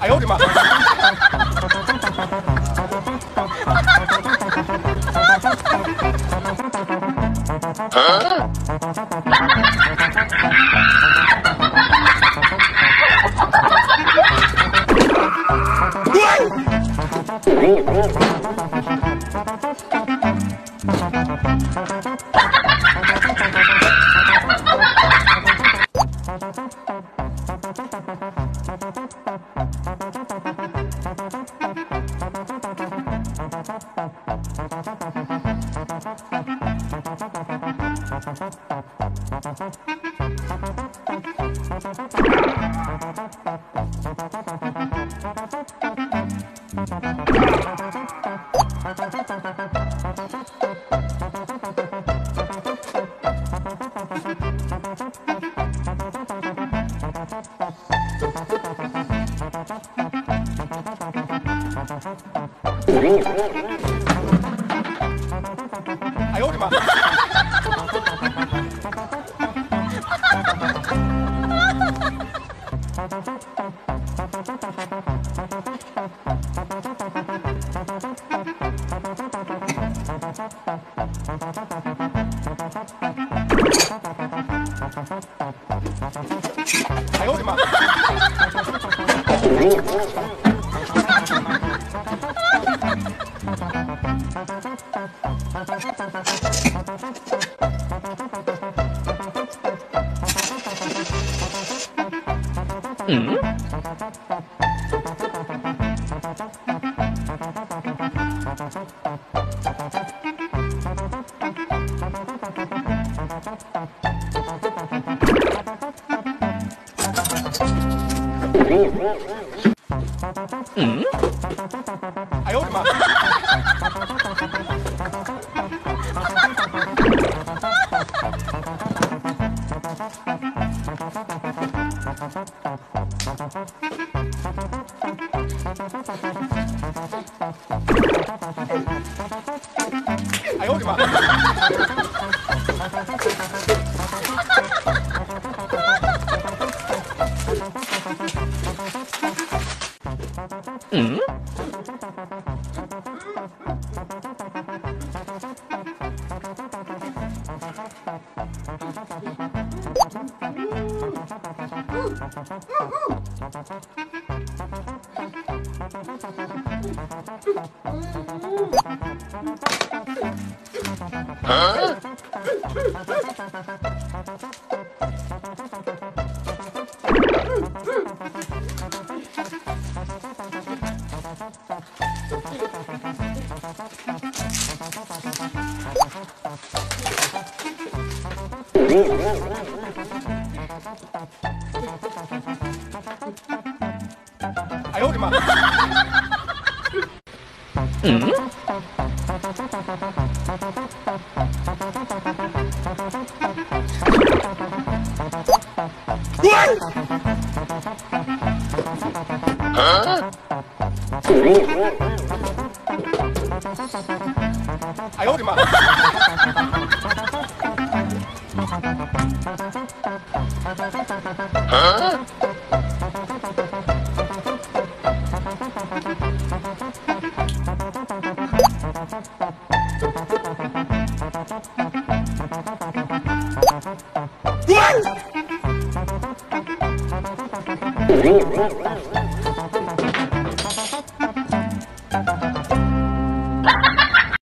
哎呦我的妈！Música 哎呦我的妈！哎呦我的妈！嗯。嗯哎呦我的妈！哎呦我的妈！哎呦我的妈！滚！啊！哎呦我的妈！啊！Rimas